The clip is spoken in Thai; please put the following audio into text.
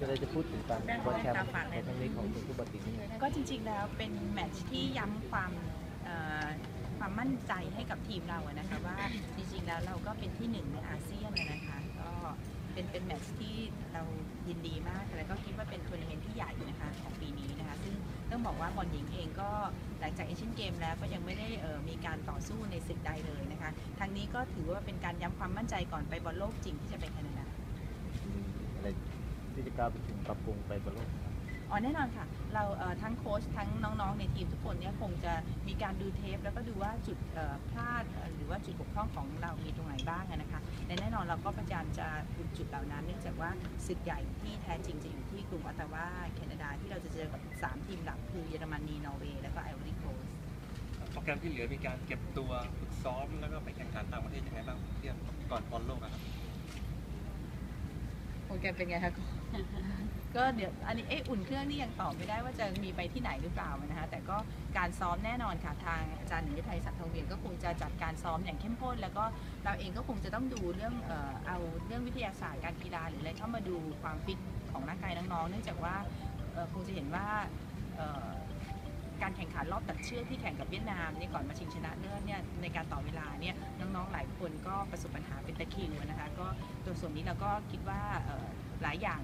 จะได้จะพูดถึงการคว้าแชมป์ในครั้งนี้ของคุณผู้บอลทีมนี้ก็จริงๆแล้วเป็นแมตช์ที่ย้ำความความมั่นใจให้กับทีมเราอะนะคะว่าจริงๆแล้วเราก็เป็นที่หนึ่งในอาเซียนนะคะก็เป็นเป็นแมตช์ที่เรายินดีมากแล้วก็คิดว่าเป็นทัวร์นาเมนต์ที่ใหญ่นะคะของปีนี้นะคะซึ่งต้องบอกว่าบอลหญิงเองก็หลังจากเอเชียนเกมแล้วก็ยังไม่ได้มีการต่อสู้ในศึกใดเลยนะคะทางนี้ก็ถือว่าเป็นการย้ำความมั่นใจก่อนไปบอลโลกจริงที่จะไปแคนาดามีอะไรที่จะ กล่าวไปถึงปรับปรุงไปบอลโลกครับอ๋อแน่นอนค่ะ เราเอ่อทั้งโค้ชทั้งน้องๆ ในทีมทุกคนเนี่ยคงจะมีการดูเทป แล้วก็ดูว่าจุดเอ่อพลาดเอ่อหรือว่าจุดบกพร่องของเรามีตรงไหนบ้างอะนะคะและแน่นอนเราก็พยายามจะอุดจุดเหล่านั้น เนื่องจากว่าศึกใหญ่ที่แท้จริงจะอยู่ที่กรุงออตตาวาแคนาดาที่เราจะเจอกับ 3 ทีมหลักคือเยอรมนีนอร์เวย์แล้วก็ไอวอรี่โคสโปรแกรมที่เหลือมีการเก็บตัวฝึกซ้อมแล้วก็ไปแข่งขันต่างประเทศยังไงบ้างเทียบก่อนบอลโลกอะครับ โปรแกรมเป็นไงคะก็เดี๋ยวอันนี้เอ๊ะอุ่นเครื่องนี่ยังตอบไม่ได้ว่าจะมีไปที่ไหนหรือเปล่านะคะแต่ก็การซ้อมแน่นอนค่ะทางอาจารย์หนิไทยสัตว์ทองเวียนก็คงจะจัดการซ้อมอย่างเข้มข้น แล้วก็เราเองก็คงจะต้องดูเรื่องเอ่อเอาเรื่องวิทยาศาสตร์การกีฬาหรืออะไรเข้ามาดูความฟิตของร่างกายน้องๆเนื่องจากว่าเอ่อคงจะเห็นว่าเอ่อการแข่งขันรอบตัดเชือกที่แข่งกับเวียดนามเนี่ยก่อนมาชิงชนะเลิศเนี่ยในการต่อเวลาเนี่ย น้องๆหลายคนก็ประสบปัญหาเป็นตะคริวนะคะก็ตัวส่วนนี้เราก็คิดว่าหลายอย่าง